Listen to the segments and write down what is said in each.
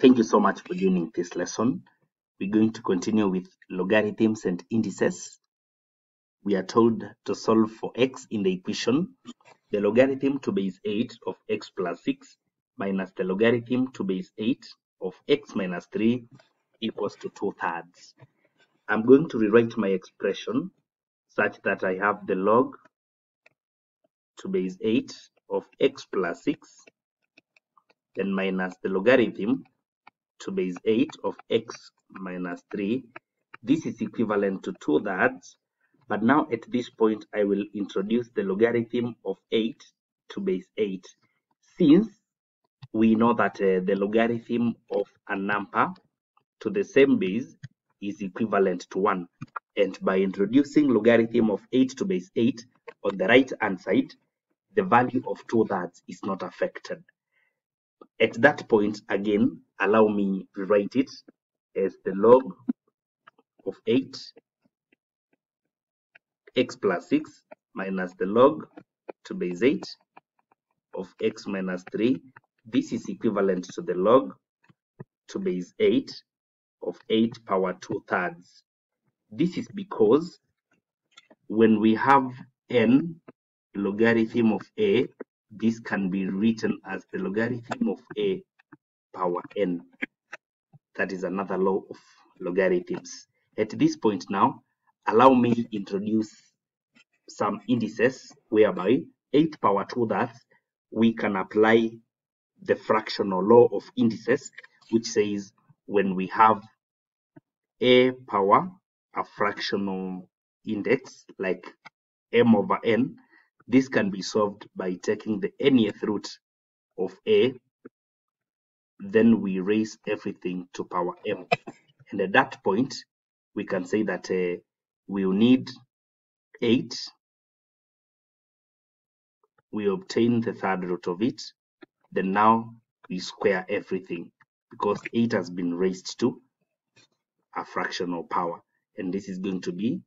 Thank you so much for joining this lesson. We're going to continue with logarithms and indices. We are told to solve for x in the equation, the logarithm to base 8 of x plus 6 minus the logarithm to base 8 of x minus 3 equals to 2 thirds. I'm going to rewrite my expression such that I have the log to base 8 of x plus 6 then minus the logarithm to base 8 of x minus 3. This is equivalent to 2 thirds. But now at this point, I will introduce the logarithm of 8 to base 8. Since we know that uh, the logarithm of a number to the same base is equivalent to 1. And by introducing logarithm of 8 to base 8 on the right hand side, the value of 2 thirds is not affected. At that point, again, allow me to write it as the log of 8 x plus 6 minus the log to base 8 of x minus 3. This is equivalent to the log to base 8 of 8 power 2 thirds. This is because when we have n logarithm of a this can be written as the logarithm of a power n. That is another law of logarithms. At this point now, allow me introduce some indices whereby 8 power 2 that we can apply the fractional law of indices, which says when we have a power, a fractional index like m over n, this can be solved by taking the nth root of a, then we raise everything to power m. And at that point, we can say that uh, we'll need 8. We obtain the third root of it. Then now we square everything because 8 has been raised to a fractional power. And this is going to be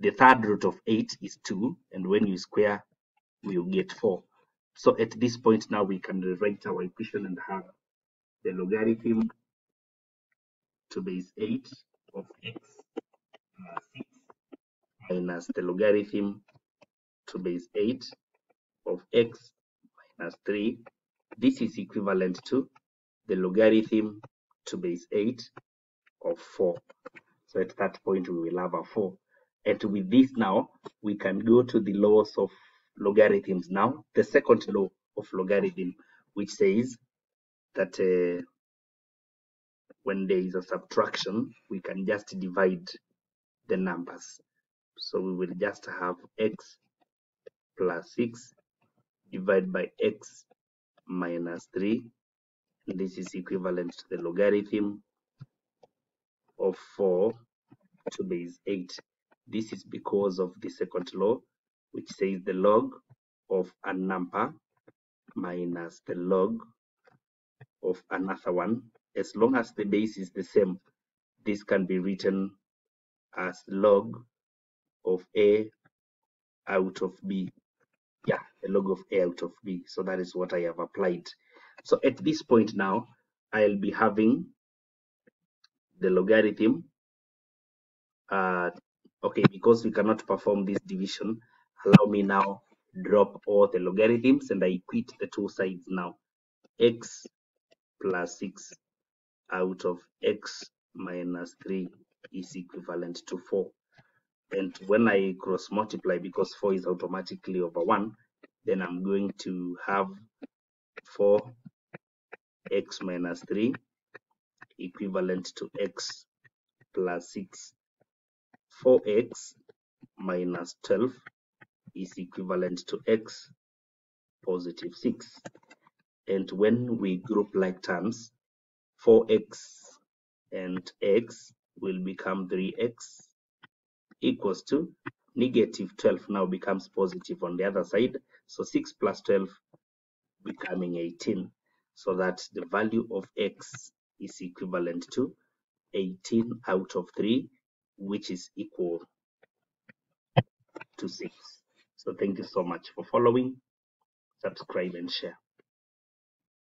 the third root of 8 is 2. And when you square we'll get 4. So at this point now we can rewrite our equation and have the logarithm to base 8 of x plus 6 minus the logarithm to base 8 of x minus 3. This is equivalent to the logarithm to base 8 of 4. So at that point we will have a 4. And with this now, we can go to the laws of logarithms now. The second law of logarithm, which says that uh, when there is a subtraction, we can just divide the numbers. So we will just have x plus 6 divided by x minus 3. And this is equivalent to the logarithm of 4 to base 8. This is because of the second law which says the log of a number minus the log of another one. As long as the base is the same, this can be written as log of A out of B. Yeah, the log of A out of B. So that is what I have applied. So at this point now, I'll be having the logarithm. Uh, okay, because we cannot perform this division, allow me now drop all the logarithms and I equate the two sides now. x plus 6 out of x minus 3 is equivalent to 4. And when I cross multiply, because 4 is automatically over 1, then I'm going to have 4 x minus 3 equivalent to x plus 6. 4x minus 12 is equivalent to x positive 6. And when we group like terms, 4x and x will become 3x equals to negative 12 now becomes positive on the other side. So 6 plus 12 becoming 18. So that the value of x is equivalent to 18 out of 3, which is equal to 6. So thank you so much for following, subscribe and share.